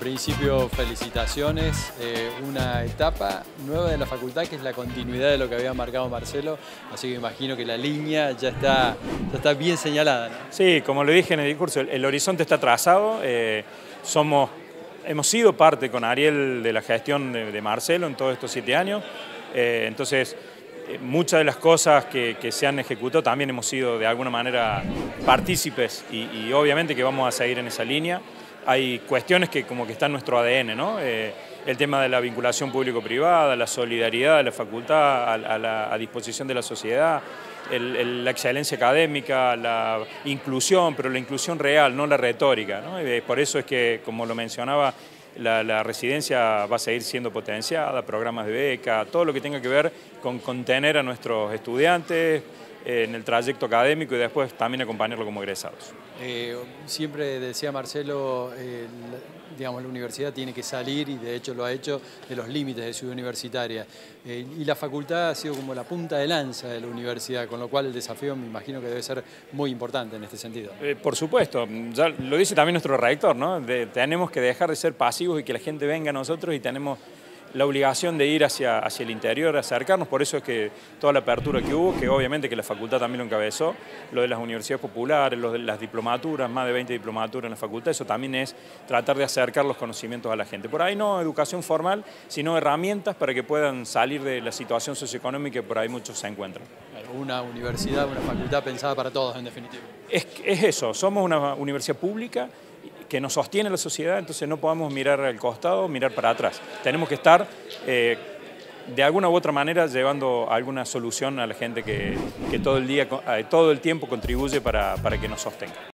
principio, felicitaciones. Eh, una etapa nueva de la facultad que es la continuidad de lo que había marcado Marcelo, así que imagino que la línea ya está, está bien señalada. Sí, como lo dije en el discurso, el, horizonte está trazado. Eh, somos, hemos sido parte con Ariel de la gestión de, Marcelo en todos estos siete años. Eh, entonces, muchas de las cosas que, se han ejecutado también hemos sido de alguna manera partícipes y obviamente que vamos a seguir en esa línea hay cuestiones que como que están en nuestro ADN, ¿no? Eh, el tema de la vinculación público-privada, la solidaridad de la facultad a, la disposición de la sociedad, la excelencia académica, la inclusión, pero la inclusión real, no la retórica. ¿no? por eso es que, como lo mencionaba, la, residencia va a seguir siendo potenciada, programas de beca, todo lo que tenga que ver con contener a nuestros estudiantes, en el trayecto académico y después también acompañarlo como egresados. Eh, siempre decía Marcelo, digamos, la universidad tiene que salir, y de hecho lo ha hecho, de los límites de Ciudad Universitaria. Eh, y la facultad ha sido como la punta de lanza de la universidad, con lo cual el desafío me imagino que debe ser muy importante en este sentido. Eh, por supuesto, ya lo dice también nuestro rector, ¿no? tenemos que dejar de ser pasivos y que la gente venga a nosotros y tenemos la obligación de ir hacia, hacia el interior, acercarnos, por eso es que toda la apertura que hubo, que obviamente que la facultad también lo encabezó, lo de las universidades populares, lo de las diplomaturas, más de 20 diplomaturas en la facultad, eso también es tratar de acercar los conocimientos a la gente. Por ahí no educación formal, sino herramientas para que puedan salir de la situación socioeconómica que por ahí muchos se encuentran. Una universidad, una facultad pensada para todos en definitiva. Es, es eso, somos una universidad pública que nos sostiene la sociedad, entonces no podemos mirar al costado, mirar para atrás. Tenemos que estar eh, de alguna u otra manera llevando alguna solución a la gente que, todo, el día, todo el tiempo contribuye para que nos sostenga.